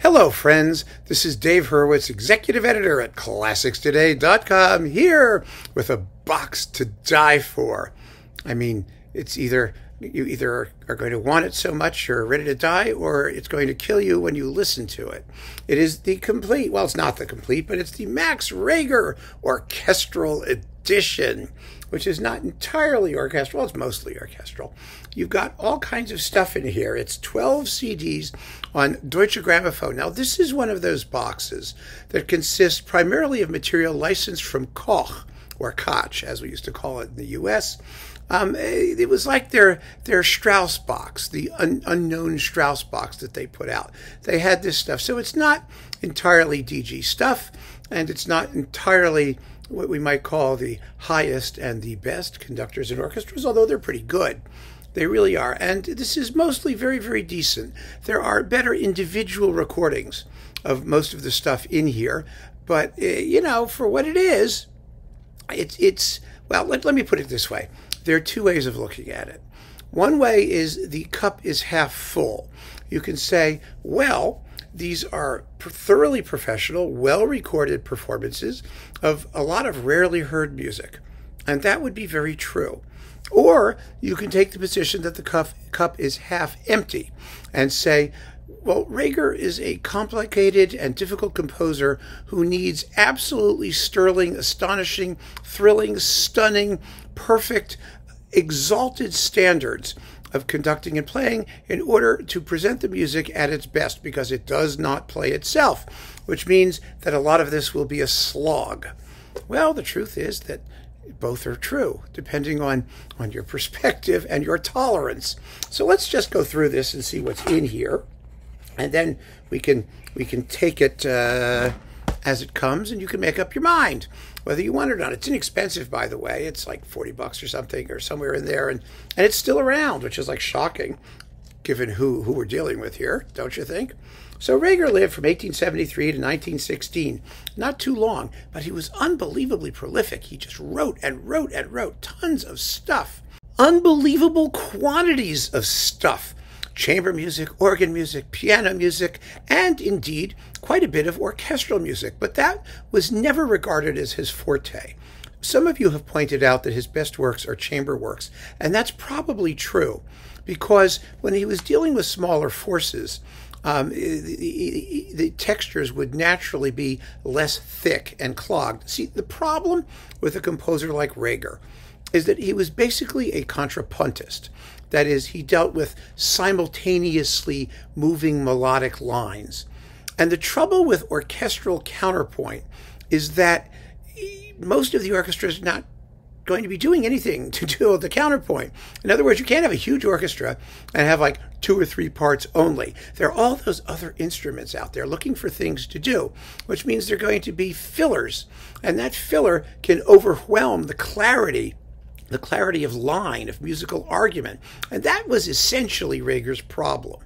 Hello, friends. This is Dave Hurwitz, executive editor at ClassicsToday.com, here with a box to die for. I mean, it's either you either are going to want it so much you're ready to die, or it's going to kill you when you listen to it. It is the complete, well, it's not the complete, but it's the Max Reger Orchestral Edition, which is not entirely orchestral, it's mostly orchestral. You've got all kinds of stuff in here. It's 12 CDs on Deutsche Grammophon. Now, this is one of those boxes that consists primarily of material licensed from Koch, or Koch, as we used to call it in the US. Um, it was like their their Strauss box, the un, unknown Strauss box that they put out. They had this stuff, so it's not entirely DG stuff, and it's not entirely what we might call the highest and the best conductors and orchestras, although they're pretty good. They really are. And this is mostly very, very decent. There are better individual recordings of most of the stuff in here. But, uh, you know, for what it is, it's, it's well, let, let me put it this way. There are two ways of looking at it. One way is the cup is half full. You can say, well, these are thoroughly professional, well recorded performances of a lot of rarely heard music. And that would be very true. Or you can take the position that the cup, cup is half empty and say, well, Reger is a complicated and difficult composer who needs absolutely sterling, astonishing, thrilling, stunning, perfect, exalted standards of conducting and playing in order to present the music at its best because it does not play itself, which means that a lot of this will be a slog. Well, the truth is that both are true depending on on your perspective and your tolerance so let's just go through this and see what's in here and then we can we can take it uh, as it comes and you can make up your mind whether you want it or not it's inexpensive by the way it's like 40 bucks or something or somewhere in there and and it's still around which is like shocking given who who we're dealing with here don't you think so Reger lived from 1873 to 1916. Not too long, but he was unbelievably prolific. He just wrote and wrote and wrote tons of stuff. Unbelievable quantities of stuff. Chamber music, organ music, piano music, and indeed quite a bit of orchestral music, but that was never regarded as his forte. Some of you have pointed out that his best works are chamber works, and that's probably true because when he was dealing with smaller forces, um, the, the, textures would naturally be less thick and clogged. See, the problem with a composer like Reger is that he was basically a contrapuntist. That is, he dealt with simultaneously moving melodic lines. And the trouble with orchestral counterpoint is that most of the orchestra is not going to be doing anything to do with the counterpoint. In other words, you can't have a huge orchestra and have like two or three parts only. There are all those other instruments out there looking for things to do, which means they're going to be fillers. And that filler can overwhelm the clarity the clarity of line, of musical argument. And that was essentially Reger's problem.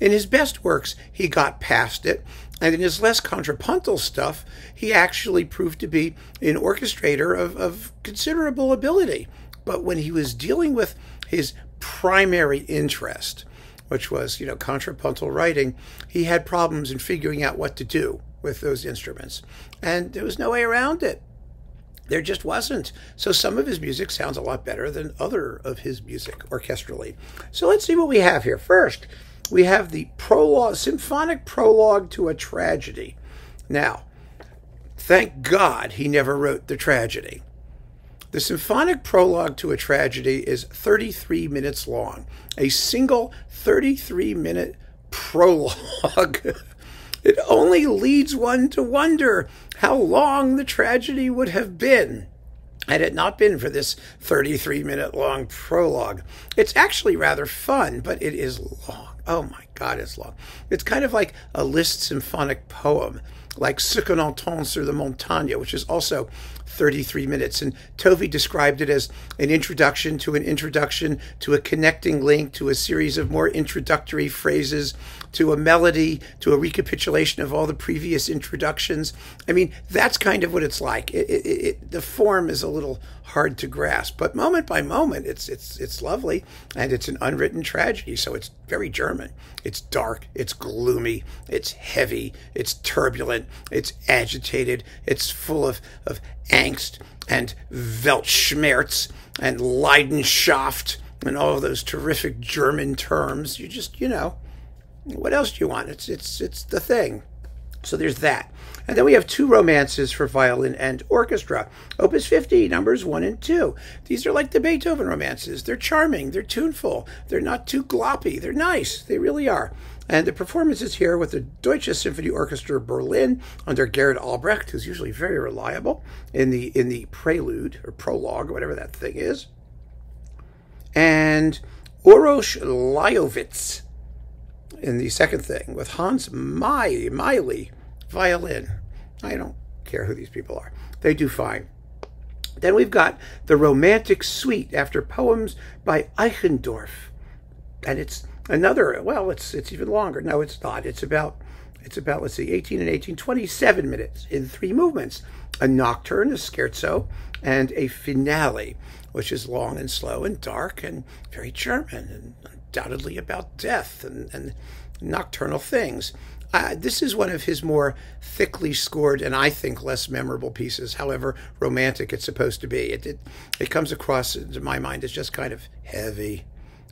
In his best works, he got past it, and in his less contrapuntal stuff, he actually proved to be an orchestrator of, of considerable ability. But when he was dealing with his primary interest, which was, you know, contrapuntal writing, he had problems in figuring out what to do with those instruments. And there was no way around it. There just wasn't. So some of his music sounds a lot better than other of his music orchestrally. So let's see what we have here. First, we have the prologue, symphonic prologue to a tragedy. Now, thank God he never wrote the tragedy. The symphonic prologue to a tragedy is 33 minutes long, a single 33 minute prologue. It only leads one to wonder how long the tragedy would have been had it not been for this 33 minute long prologue. It's actually rather fun, but it is long. Oh my God, it's long. It's kind of like a Liszt symphonic poem, like Ce entend sur la montagne, which is also 33 minutes. And Tovey described it as an introduction to an introduction to a connecting link to a series of more introductory phrases to a melody to a recapitulation of all the previous introductions. I mean, that's kind of what it's like. It, it, it, the form is a little hard to grasp, but moment by moment, it's it's it's lovely, and it's an unwritten tragedy, so it's very German. It's dark, it's gloomy, it's heavy, it's turbulent, it's agitated, it's full of, of angst and Weltschmerz and Leidenschaft and all of those terrific German terms. You just, you know, what else do you want? It's it's it's the thing. So there's that. And then we have two romances for violin and orchestra. Opus 50, numbers 1 and 2. These are like the Beethoven romances. They're charming, they're tuneful, they're not too gloppy, they're nice. They really are. And the performances here with the Deutsche Symphony Orchestra Berlin under Gerhard Albrecht, who's usually very reliable in the in the prelude or prologue or whatever that thing is. And Uroš Lajovic in the second thing with Hans Mai, Miley violin. I don't care who these people are. They do fine. Then we've got the Romantic Suite after poems by Eichendorff. And it's another, well, it's it's even longer. No, it's not. It's about it's about let's see 18 and 18 27 minutes in three movements a nocturne a scherzo and a finale which is long and slow and dark and very german and undoubtedly about death and, and nocturnal things uh, this is one of his more thickly scored and I think less memorable pieces, however romantic it's supposed to be. It, it, it comes across, to my mind, as just kind of heavy.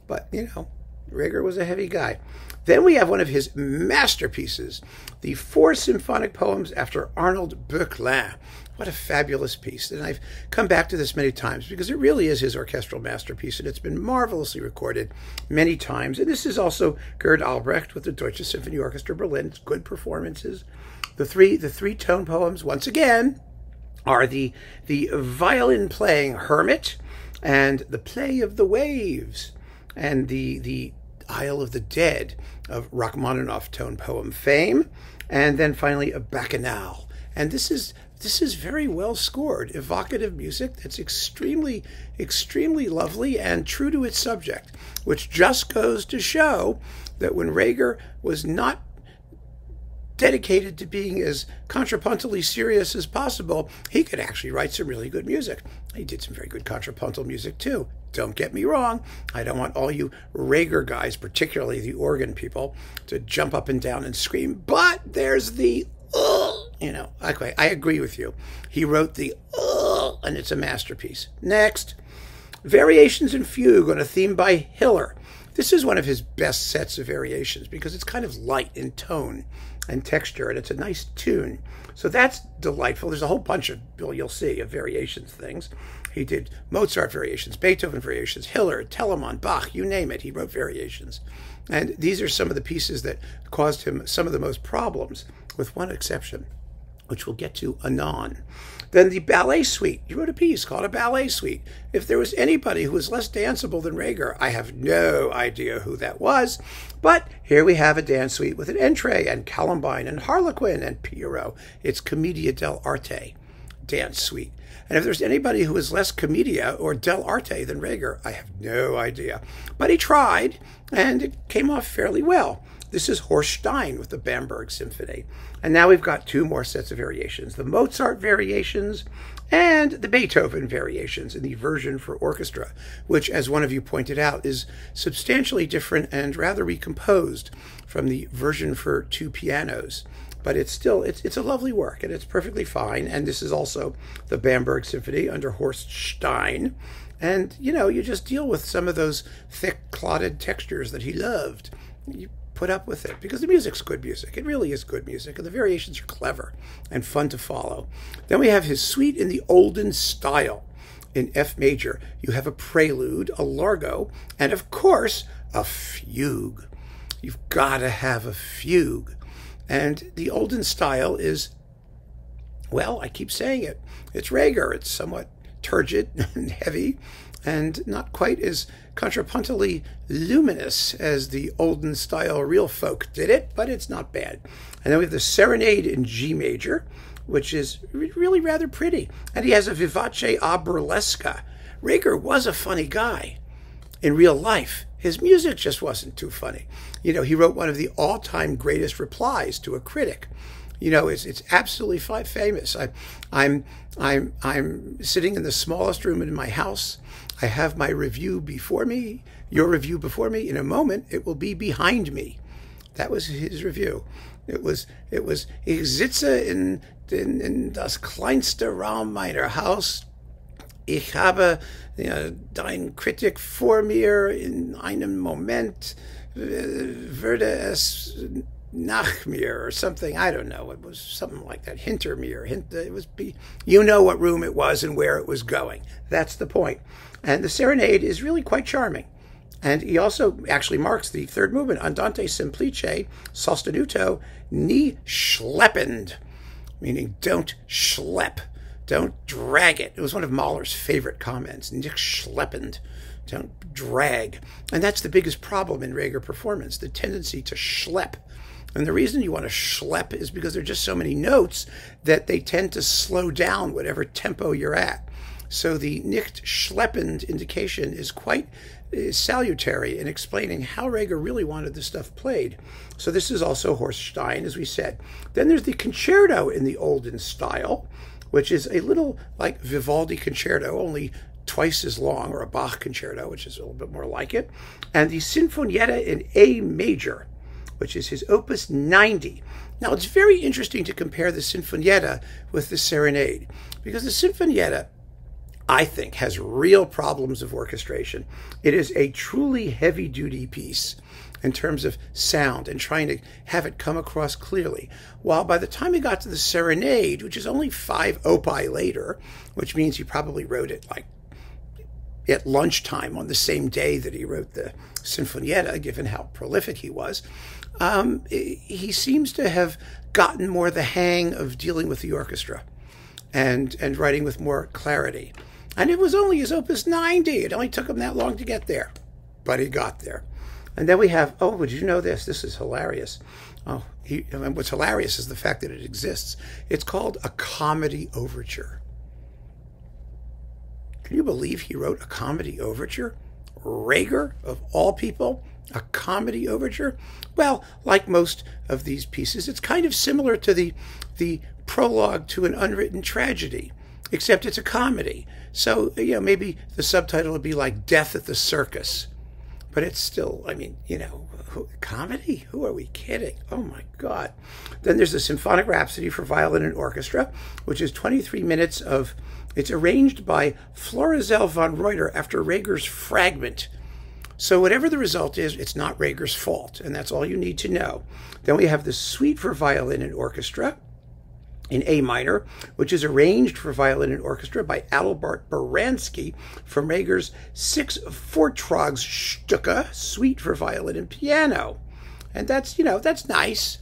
But, you know, Reger was a heavy guy. Then we have one of his masterpieces, the Four Symphonic Poems after Arnold Böcklin. What a fabulous piece. And I've come back to this many times because it really is his orchestral masterpiece and it's been marvelously recorded many times. And this is also Gerd Albrecht with the Deutsche Symphony Orchestra Berlin. It's good performances. The three the three tone poems, once again, are the the violin playing Hermit and the play of the waves and the the Isle of the Dead of Rachmaninoff tone poem fame, and then finally a Bacchanal. And this is this is very well scored, evocative music that's extremely, extremely lovely and true to its subject, which just goes to show that when Reger was not dedicated to being as contrapuntally serious as possible, he could actually write some really good music. He did some very good contrapuntal music too. Don't get me wrong. I don't want all you Reger guys, particularly the organ people, to jump up and down and scream, but there's the uh, you know, okay, I agree with you. He wrote the uh, and it's a masterpiece. Next, Variations in Fugue on a theme by Hiller. This is one of his best sets of variations because it's kind of light in tone and texture, and it's a nice tune. So that's delightful. There's a whole bunch of, well, you'll see, of variations things. He did Mozart variations, Beethoven variations, Hiller, Telemann, Bach, you name it. He wrote variations. And these are some of the pieces that caused him some of the most problems, with one exception which we'll get to anon. Then the ballet suite. You wrote a piece called a ballet suite. If there was anybody who was less danceable than Reger, I have no idea who that was. But here we have a dance suite with an entree and Columbine and Harlequin and Pierrot. It's Commedia dell'arte dance suite. And if there's anybody who is less commedia or dell'arte than Reger, I have no idea. But he tried, and it came off fairly well. This is Horst Stein with the Bamberg Symphony. And now we've got two more sets of variations the Mozart variations and the Beethoven variations in the version for orchestra, which, as one of you pointed out, is substantially different and rather recomposed from the version for two pianos. But it's still it's it's a lovely work and it's perfectly fine. And this is also the Bamberg Symphony under Horst Stein. And you know, you just deal with some of those thick clotted textures that he loved. You put up with it because the music's good music. It really is good music, and the variations are clever and fun to follow. Then we have his suite in the olden style. In F major, you have a prelude, a largo, and of course, a fugue. You've got to have a fugue. And the olden style is, well, I keep saying it, it's Reger. It's somewhat turgid and heavy and not quite as contrapuntally luminous as the olden style real folk did it, but it's not bad. And then we have the Serenade in G major, which is really rather pretty. And he has a vivace a burlesca. Reger was a funny guy in real life. His music just wasn't too funny. You know, he wrote one of the all time greatest replies to a critic. You know, it's, it's absolutely famous. I, I'm, I'm, I'm sitting in the smallest room in my house I have my review before me, your review before me. In a moment, it will be behind me. That was his review. It was, it was, ich sitze in, in, in das kleinste Raum meiner Haus. Ich habe you know, dein Kritik vor mir in einem Moment, äh, würde es nach mir or something. I don't know. It was something like that. Hinter mir. Hint, it was be, you know what room it was and where it was going. That's the point. And the serenade is really quite charming. And he also actually marks the third movement, Andante semplice, sostenuto, ni schleppend, meaning don't schlep, don't drag it. It was one of Mahler's favorite comments, nicht schleppend, don't drag. And that's the biggest problem in Reger performance, the tendency to schlep. And the reason you want to schlep is because there are just so many notes that they tend to slow down whatever tempo you're at. So the nicht schleppend indication is quite uh, salutary in explaining how Reger really wanted this stuff played. So this is also Horst Stein, as we said. Then there's the concerto in the olden style, which is a little like Vivaldi concerto, only twice as long, or a Bach concerto, which is a little bit more like it. And the Sinfonietta in A major, which is his opus 90. Now, it's very interesting to compare the Sinfonietta with the Serenade, because the Sinfonietta I think, has real problems of orchestration. It is a truly heavy duty piece in terms of sound and trying to have it come across clearly. While by the time he got to the Serenade, which is only five opie later, which means he probably wrote it like at lunchtime on the same day that he wrote the Sinfonietta, given how prolific he was, um, he seems to have gotten more the hang of dealing with the orchestra and, and writing with more clarity. And it was only his Opus 90. It only took him that long to get there. But he got there. And then we have, oh, did you know this? This is hilarious. Oh, he, and what's hilarious is the fact that it exists. It's called a comedy overture. Can you believe he wrote a comedy overture? Reger, of all people, a comedy overture? Well, like most of these pieces, it's kind of similar to the, the prologue to an unwritten tragedy except it's a comedy. So, you know, maybe the subtitle would be like Death at the Circus. But it's still, I mean, you know, who, comedy? Who are we kidding? Oh my God. Then there's the Symphonic Rhapsody for Violin and Orchestra, which is 23 minutes of, it's arranged by Florizel von Reuter after Reger's fragment. So whatever the result is, it's not Reger's fault, and that's all you need to know. Then we have the Suite for Violin and Orchestra, in A minor, which is arranged for violin and orchestra by Adalbert Baranski from Reger's Six Vortragsstücke Suite for Violin and Piano. And that's, you know, that's nice.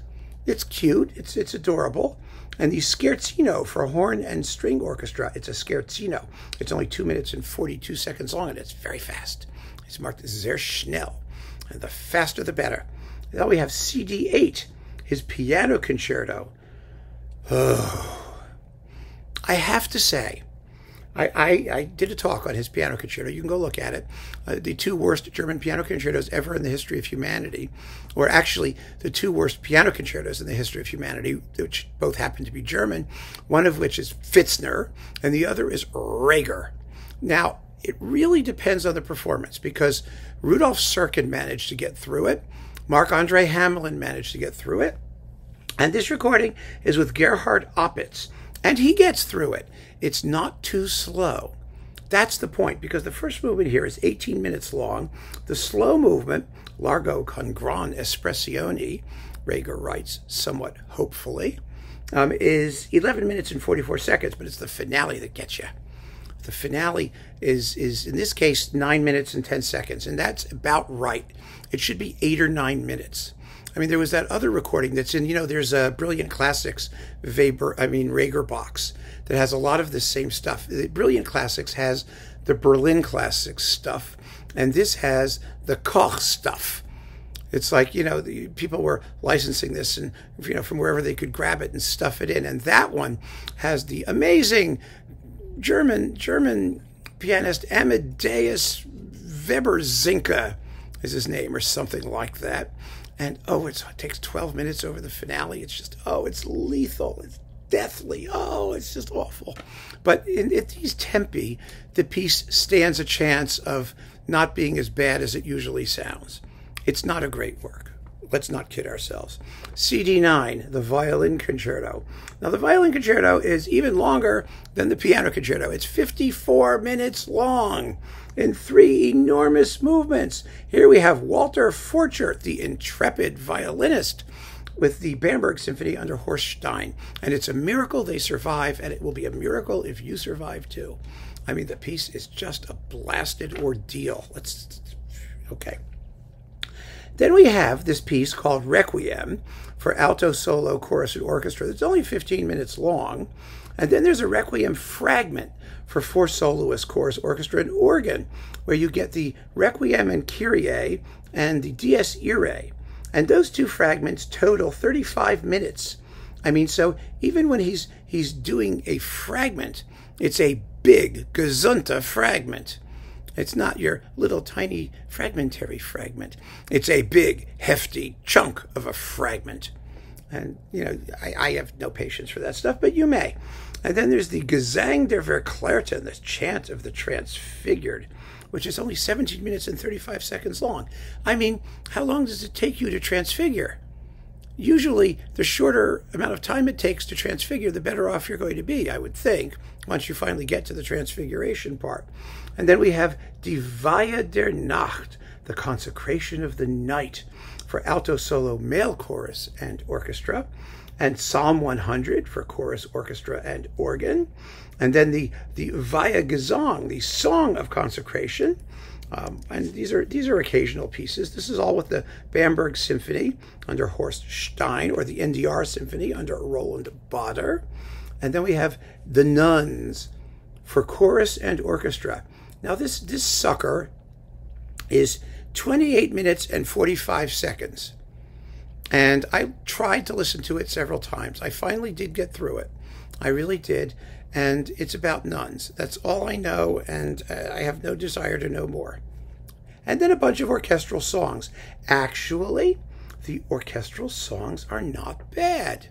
It's cute. It's, it's adorable. And the Scherzino for horn and string orchestra. It's a Scherzino. It's only two minutes and 42 seconds long, and it's very fast. It's marked sehr schnell. And the faster, the better. Now we have CD8, his piano concerto I have to say, I, I, I, did a talk on his piano concerto. You can go look at it. Uh, the two worst German piano concertos ever in the history of humanity, or actually the two worst piano concertos in the history of humanity, which both happen to be German, one of which is Pfitzner, and the other is Reger. Now, it really depends on the performance because Rudolf Serkin managed to get through it. Marc Andre Hamelin managed to get through it. And this recording is with Gerhard Oppitz, and he gets through it. It's not too slow. That's the point, because the first movement here is 18 minutes long. The slow movement, Largo con gran espressione, Reger writes somewhat hopefully, um, is 11 minutes and 44 seconds, but it's the finale that gets you. The finale is, is in this case, 9 minutes and 10 seconds, and that's about right. It should be 8 or 9 minutes. I mean, there was that other recording that's in, you know, there's a Brilliant Classics Weber, I mean, Reger box that has a lot of this same stuff. The Brilliant Classics has the Berlin Classics stuff, and this has the Koch stuff. It's like, you know, the, people were licensing this and, you know, from wherever they could grab it and stuff it in. And that one has the amazing German, German pianist Amadeus Webersinke is his name or something like that. And oh, it takes 12 minutes over the finale. It's just, oh, it's lethal. It's deathly. Oh, it's just awful. But in, in these tempi, the piece stands a chance of not being as bad as it usually sounds. It's not a great work. Let's not kid ourselves. CD9, the violin concerto. Now, the violin concerto is even longer than the piano concerto. It's 54 minutes long in three enormous movements. Here we have Walter Forchert, the intrepid violinist, with the Bamberg Symphony under Horst Stein. And it's a miracle they survive, and it will be a miracle if you survive too. I mean, the piece is just a blasted ordeal. Let's, okay. Then we have this piece called Requiem for alto solo, chorus, and orchestra. It's only 15 minutes long. And then there's a Requiem fragment for four soloists, chorus, orchestra, and organ, where you get the Requiem and Kyrie and the Dies Irae. And those two fragments total 35 minutes. I mean, so even when he's he's doing a fragment, it's a big Gesundta fragment. It's not your little tiny fragmentary fragment. It's a big, hefty chunk of a fragment. And, you know, I, I have no patience for that stuff, but you may. And then there's the Gesang der Verklärten, the chant of the transfigured, which is only 17 minutes and 35 seconds long. I mean, how long does it take you to transfigure? Usually, the shorter amount of time it takes to transfigure, the better off you're going to be, I would think, once you finally get to the transfiguration part. And then we have Die Weihe der Nacht, the consecration of the night, for alto solo, male chorus, and orchestra, and Psalm 100 for chorus, orchestra, and organ, and then the the Weihegesang, the song of consecration. Um, and these are these are occasional pieces. This is all with the Bamberg Symphony under Horst Stein, or the NDR Symphony under Roland Bader. And then we have the Nuns for chorus and orchestra. Now this this sucker is 28 minutes and 45 seconds. And I tried to listen to it several times. I finally did get through it. I really did. And it's about nuns. That's all I know, and uh, I have no desire to know more. And then a bunch of orchestral songs. Actually, the orchestral songs are not bad.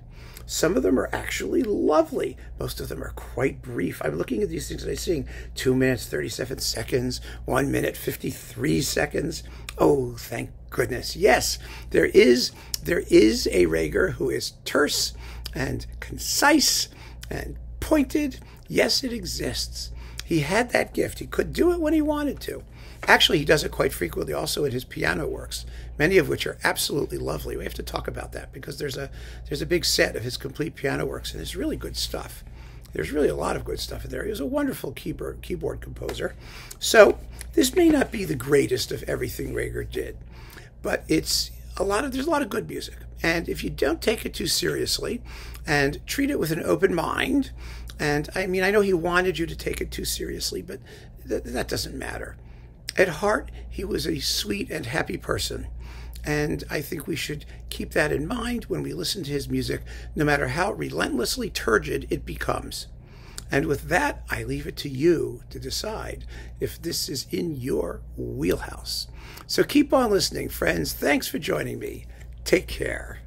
Some of them are actually lovely. Most of them are quite brief. I'm looking at these things and I'm seeing two minutes, 37 seconds, one minute, 53 seconds. Oh, thank goodness. Yes, there is, there is a Reger who is terse and concise and pointed. Yes, it exists. He had that gift. He could do it when he wanted to. Actually, he does it quite frequently also in his piano works, many of which are absolutely lovely. We have to talk about that because there's a there's a big set of his complete piano works and it's really good stuff. There's really a lot of good stuff in there. He was a wonderful keyboard keyboard composer. So this may not be the greatest of everything Reger did, but it's a lot of there's a lot of good music. And if you don't take it too seriously and treat it with an open mind, and I mean I know he wanted you to take it too seriously, but th- that doesn't matter. At heart, he was a sweet and happy person. And I think we should keep that in mind when we listen to his music, no matter how relentlessly turgid it becomes. And with that, I leave it to you to decide if this is in your wheelhouse. So keep on listening, friends. Thanks for joining me. Take care.